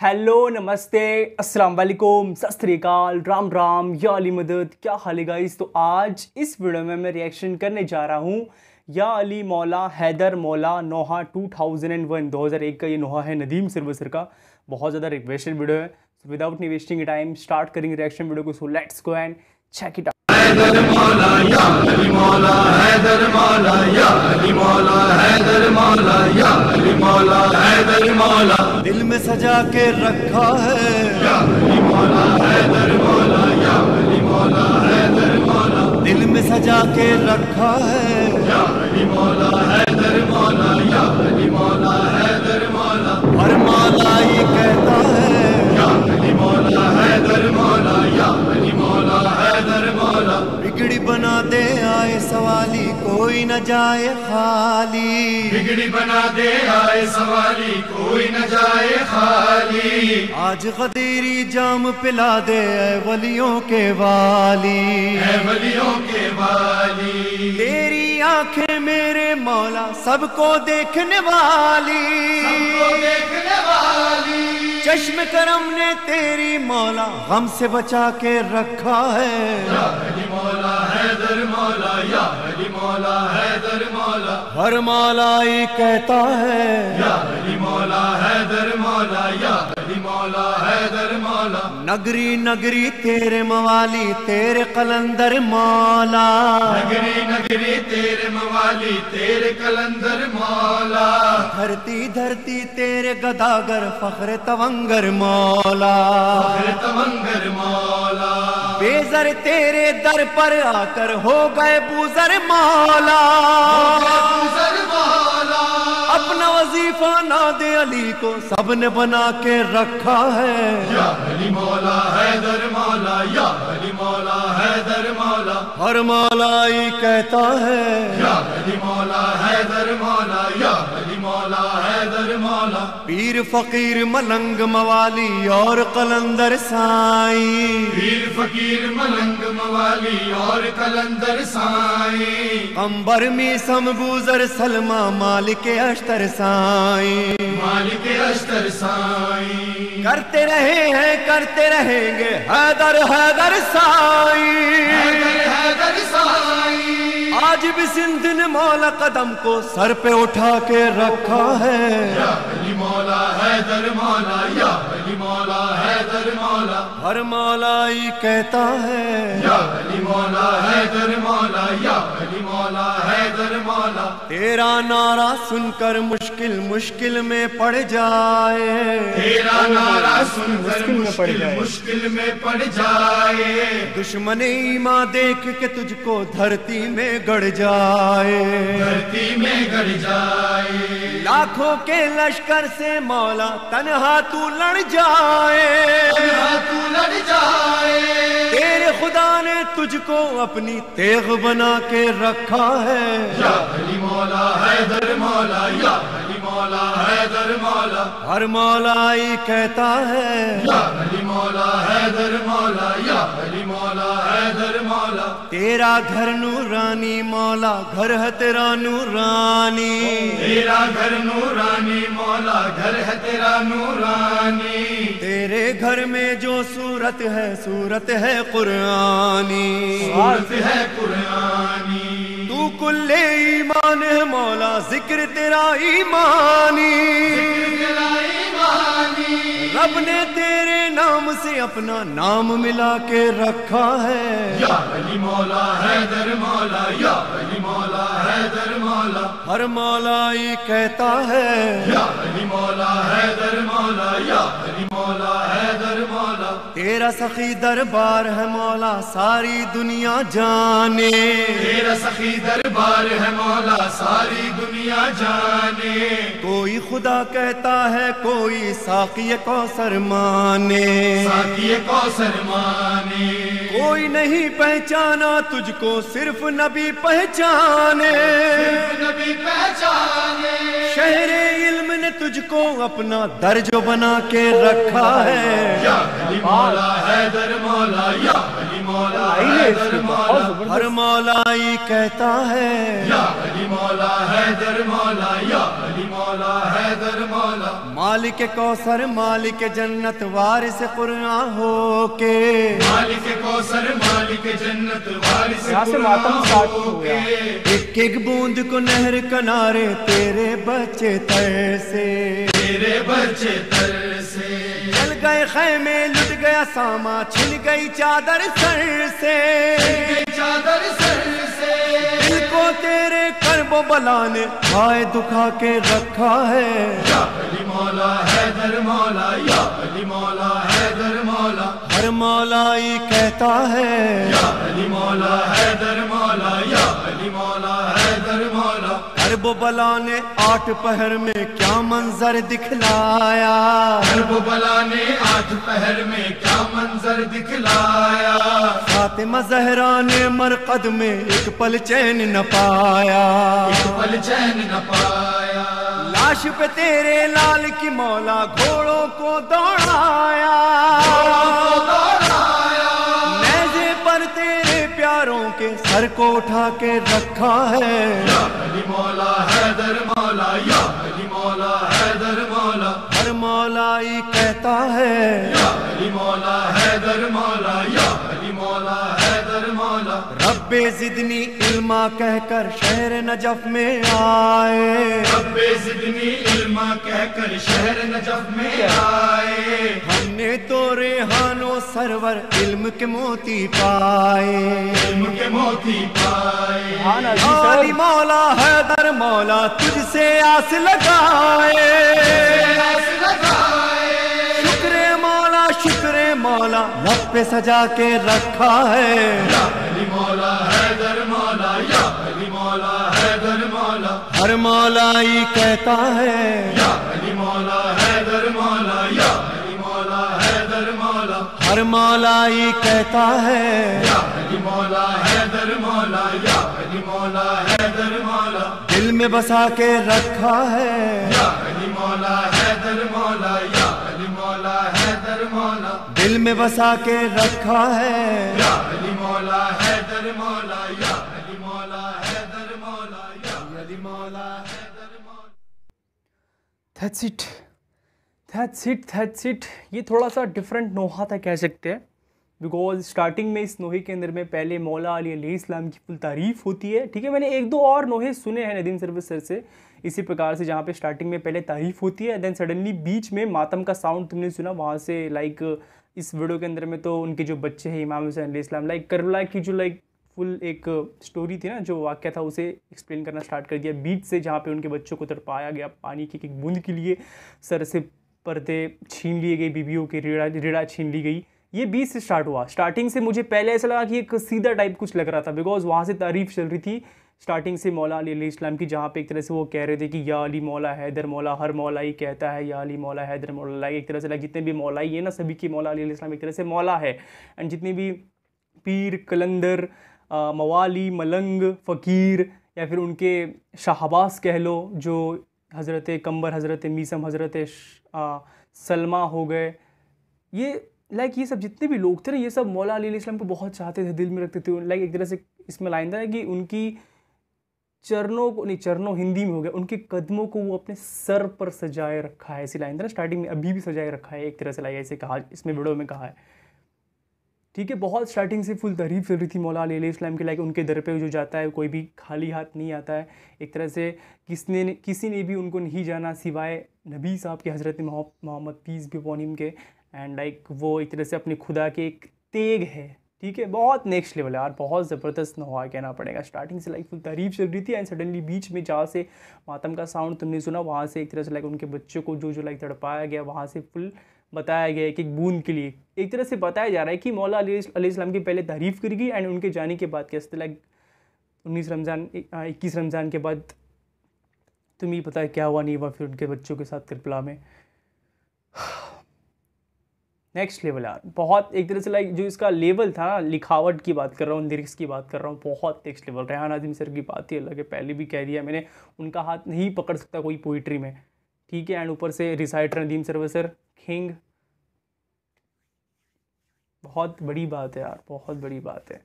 Hello नमस्ते, अस्सलाम वालेकुम, सत राम राम, या अली मदद, क्या हाल है गाइस तो आज इस वीडियो में मैं रिएक्शन करने जा रहा हूँ। या अली मौला, हैदर मौला, नोहा 2001 2001 का ये नोहा है, नदीम सिरबसर का। बहुत ज़्यादा रिक्वेस्टेड वीडियो है। Without any wasting time start करेंगे रिएक्शन वीडियो को। So let's go and check it Haider मौला या अली मौला हैदर मौला या अली मौला हैदर मौला या अली मौला हैदर मौला। दिल में सजा के रखा है। या अली मौला हैदर मौला या अली मौला हैदर मौला। दिल में सजा के रखा है। या अली जाए खाली। बिगड़ी बना दे आए सवाली कोई न जाए खाली। आज गदीरी जाम पिला दे ऐ वलियों के वाली। है वलियों के वाली। तेरी आँखें मेरे मौला सबको देखने वाली। सबको देखने वाली। चश्म करम ने तेरी मौला गम से बचा के रखा है। या अली मौला हैदर मौला या अली मौला हैदर मौला। हर मौला ये कहता है। या अली मौला हैदर मौला या मौला हैदर मौला। नगरी नगरी तेरे मवाली तेरे कलंदर मौला। नगरी नगरी तेरे मवाली तेरे कलंदर मौला। धरती धरती तेरे गदागर फख्र तवंगर मौला। फिर तमंगर मौला। बेजर तेरे दर पर आकर हो गए बूजर मौला। अपना वजीफा ना दे अली को सबने बना के रखा है। या अली मौला हैदर मौला या अली मौला हैदर मौला। हर मौला ये कहता है। या अली मौला हैदर मौला या अली मौला हैदर मौला। पीर फकीर मलंग मवाली और कलंदर साई। फकीर मलंग मवाली और कलंदर साई। अंबर में समबूजर सलमा मालिक अश्तर साई। मालिक अश्तर साई। करते रहे हैं करते रहेंगे हैदर हैदर साई। हैदर हैदर साई। आज भी सिंध ने मौला कदम को सर पे उठा के रखा है। अली मौला हैदर मौला या अली मौला हैदर मौला। हर मौला ये कहता है। या अली मौला हैदर मौला या अली मौला हैदर मौला। तेरा नारा सुनकर मुश्किल मुश्किल में पड़ जाए। तेरा नारा सुनकर मुश्किल मुश्किल में पड़ जाए। दुश्मन ईमा देख के तुझको धरती में गड़ जाए। धरती में गड़ जाए। लाखों के लश्कर से मौला तनहा तू लड़ जाए। तू लड़ जाए। तेरे खुदा ने तुझको अपनी तेग बना के रखा है। या अली मौला हैदर मौला या अली मौला हैदर मौला। हर मौला ये कहता है। या अली मौला हैदर मौला या अली मौला मौला। तेरा घर नूरानी मौला घर है तेरा नूरानी तेरा घर नूरानी मौला घर है तेरा नूरानी तेरे घर में जो सूरत है सूरत है कुरानी। सूरत है कुरानी। तू कुल्ले ईमान है मौला ज़िक्र तेरा ईमानी। तेरा ईमानी। रब ने तेरे नाम से अपना नाम मिला के रखा है। या अली मौला हैदर मौला या अली मौला हैदर मौला। हर मौला ये कहता है। या अली मौला हैदर मौला या अली मौला हैदर मौला। तेरा सखी दरबार है मौला सारी दुनिया जाने। तेरा सखी दरबार है मौला सारी दुनिया जाने। कोई खुदा कहता है कोई साकी कौसर माने। साकी कौसर माने। कोई नहीं पहचाना तुझको सिर्फ़ नबी पहचाने। नबी पहचाने। शहर इल्म ने तुझको अपना दर्ज बना के रखा। है। या अली मौला हैदर मौला या अली मौला हैदर मौला। हर मौला ये कहता है। या अली मौला हैदर मौला या अली मौला मौला हैदर मौला। मालिक कौसर मालिक जन्नत वारिस कुरान हो के मालिक कौसर मालिक जन्नत वारिस से मातम हो गया। एक एक बूंद को नहर किनारे तेरे बच्चे तरसे तेरे बच्चे तर चल गए खैमे लुट गया सामा छिन गई चादर सर से। चादर सर से। दिल को तेरे कर्बो बला ने हाय दुखा के रखा है। या अली मौला हैदर मौला या अली मौला हैदर मौला। हर मौलाई कहता है। या अली मौला हैदर बला ने आठ पहर में क्या मंजर दिखलाया? कर्ब बला ने आठ पहर में क्या मंजर दिखलाया? फातिमा जहरा ने मरकद में एक पल चैन न पाया। एक पल चैन न पाया। लाश पे तेरे लाल की मौला घोड़ों को दौड़ाया। पर तेरे प्यारों के सर को उठा के रखा है। मौला हैदर मौला या अली मौला हैदर मौला। हर मौलाई कहता है। या अली मौला हैदर मौला या अली मौला रब्बे जिदनी इल्मा कहकर शहर नजफ में आए। रब्बे जिदनी इल्मा कहकर शहर नजफ में आए। हमने तो रेहानो सरवर इल्म के मोती पाए। इल्म के मोती पाए। हाँ आली मौला हैदर मौला तुझसे आस लगाए। आस लगाए। शुक्र मौला शुक्र मौला लब पे सजा के रखा है। मौला हर मौलाई कहता है। या अली मौला हैदर मौला या अली मौला हैदर मौला। हर मौलाई कहता है। या अली मौला हैदर मौला या अली मौला हैदर मौला। दिल में बसा के रखा है। या अली मौला हैदर मौला या अली मौला हैदर मौला। दिल में बसा के रखा है। या अली मौला हैदर मौला। That's it that's it that's it ये थोड़ा सा डिफरेंट नोहा था, कह सकते हैं। बिकॉज़ स्टार्टिंग में इस नोहे के अंदर में पहले मौला अली अलैहि इस्लाम की फुल तारीफ़ होती है। ठीक है, मैंने एक दो और नोहे सुने हैं नदीम सर्विस सर से। इसी प्रकार से जहाँ पे स्टार्टिंग में पहले तारीफ़ होती है देन सडनली बीच में मातम का साउंड तुमने सुना, वहाँ से लाइक इस वीडियो के अंदर में तो उनके जो बच्चे हैं, इमाम हुसैन अलैहि इस्लाम लाइक करबला की जो लाइक फुल एक स्टोरी थी ना, जो वाक्य था, उसे एक्सप्लेन करना स्टार्ट कर दिया। बीच से जहाँ पे उनके बच्चों को तड़पाया गया पानी की एक बूंद के लिए, सर से पर्दे छीन लिए गए बीबियों के रीढ़ा रीढ़ा छीन ली गई। ये बीच से स्टार्ट हुआ। स्टार्टिंग से मुझे पहले ऐसा लगा कि एक सीधा टाइप कुछ लग रहा था बिकॉज़ वहाँ से तारीफ़ चल रही थी। स्टार्टिंग से मौला अली इस्लाम की, जहाँ पे एक तरह से वो कह रहे थे कि, या अली मौला हैदर मौला, हर मौला ही कहता है, या अली मौला हैदर मौला। एक तरह से लाइक जितने भी मौलाई है ना, सभी की मौला अली इस्लाम एक तरह से मौला है। एंड जितने भी पीर, कलंदर मवाली, मलंग, फ़कीर या फिर उनके शाहबाज कह लो, जो हज़रत कंबर, हज़रत मीसम, हज़रत सलमा हो गए। ये लाइक ये सब जितने भी लोग थे ना, ये सब मौला अली इस्लाम को बहुत चाहते थे, दिल में रखते थे। लाइक एक तरह से इसमें लाइंदा है कि उनकी चरणों को, नहीं, चरणों हिंदी में हो गया, उनके कदमों को वो अपने सर पर सजाए रखा है। ऐसी लाइन था ना स्टार्टिंग में अभी भी सजाए रखा है, एक तरह से लाइक ऐसे कहा, इसमें वीडियो में कहा है। ठीक है, बहुत स्टार्टिंग से फुल तारीफ़ चल रही थी मौला अली इस्लाम के लाइक उनके दर पे जो जाता है, कोई भी खाली हाथ नहीं आता है। एक तरह से किसने किसी ने भी उनको नहीं जाना सिवाय नबी साहब के, हज़रत मोहम्मद पीस भी पोनिम के। एंड लाइक वो एक तरह से अपने खुदा के एक तेग है। ठीक है, बहुत नेक्स्ट लेवल है यार, बहुत ज़बरदस्त हुआ कहना पड़ेगा। स्टार्टिंग से लाइक फुल तारीफ़ चल रही थी एंड सडनली बीच में जहाँ से मातम का साउंड तुमने सुना, वहाँ से एक तरह से लाइक उनके बच्चों को जो जो लाइक तड़पाया गया, वहाँ से फुल बताया गया कि एक बूंद के लिए। एक तरह से बताया जा रहा है कि मौला अली इस्लाम की पहले तारीफ़ करी गई एंड उनके जाने के बाद कैसे लाइक उन्नीस रमज़ान, इक्कीस रमज़ान के बाद तुम्हें पता है क्या हुआ नहीं हुआ फिर उनके बच्चों के साथ कृपला में? नेक्स्ट लेवल यार। बहुत एक तरह से लाइक जो इसका लेवल था, लिखावट की बात कर रहा हूँ लिरिक्स की बात कर रहा हूँ, बहुत नेक्स्ट लेवल रेहान आदिम सर की बात ही अलग है। पहले भी कह दिया मैंने, उनका हाथ नहीं पकड़ सकता कोई पोइट्री में। ठीक है एंड ऊपर से reciter Nadeem Sarwar sir king बहुत बड़ी बात है यार, बहुत बड़ी बात है।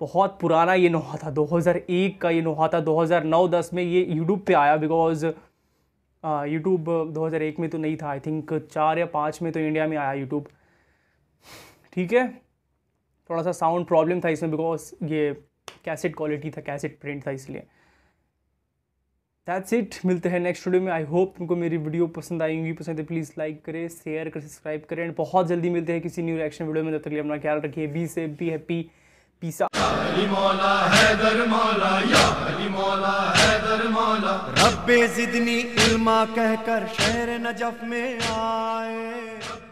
बहुत पुराना ये नोहा था 2001 का ये नोहा था 2009-10 में ये यूट्यूब पे आया बिकॉज़ यूट्यूब 2001 में तो नहीं था। आई थिंक चार या पाँच में तो इंडिया में आया यूट्यूब ठीक है? थोड़ा सा साउंड प्रॉब्लम था इसमें बिकॉज़ ये कैसेट क्वालिटी था कैसेट प्रिंट था इसलिए। दैट्स इट मिलते हैं नेक्स्ट वीडियो में। आई होप तुमको मेरी वीडियो पसंद आएँगी। पसंद है प्लीज़ लाइक करें शेयर करें सब्सक्राइब करें। एंड बहुत जल्दी मिलते हैं किसी न्यू रिएक्शन वीडियो में। तब तक अपना ख्याल रखिए। बी से बी हैप्पी पीसा। मौला मौला मौला मौला। रब्बे जिदनी इल्मा कहकर शहर नजफ में आए।